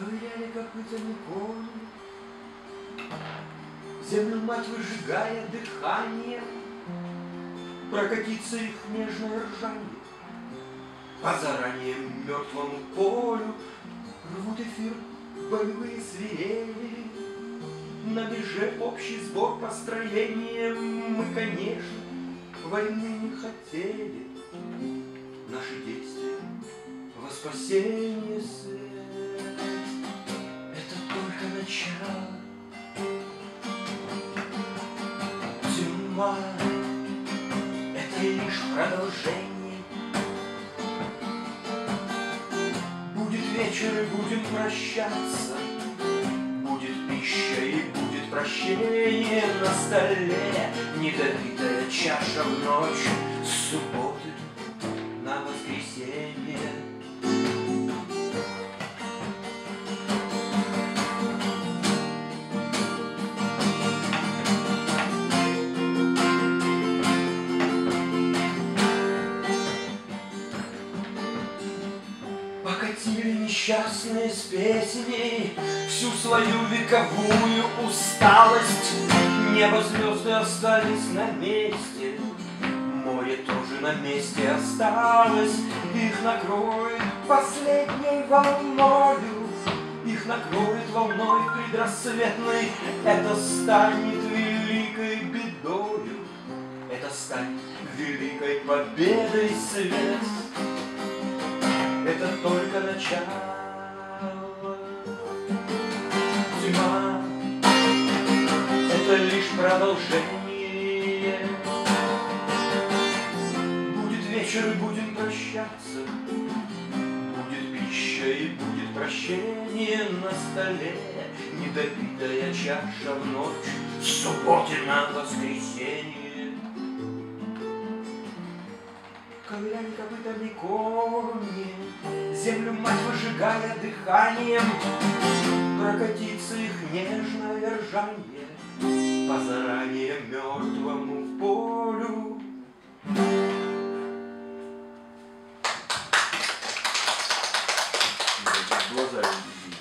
Ударяя копытами конь, Землю мать выжигая дыханием, Прокатиться их нежное ржанье По заранее мертвому полю Рвут эфир боевые свирели, На меже общий сбор построением Мы, конечно, войны не хотели. Наши действия во спасение свет. Тьма — это лишь продолжение. Будет вечер и будем прощаться, Будет пища и будет прощение на столе, Недопитая чаша в ночь с Покатили несчастные с песней Всю свою вековую усталость. Небо звезды остались на месте Море тоже на месте осталось. Их накроет последней волною Их накроет волной предрассветной. Это станет великой бедою Это станет великой победой свет начало. Зима — это лишь продолжение. Будет вечер и будем прощаться, Будет пища и будет прощение на столе, Недопитая чаша в ночь, с субботы на воскресенье. Ковыляли копытами кони, Землю мать выжигая дыханием, Прокатиться их нежное ржанье По заранее мертвому полю. Глаза видишь.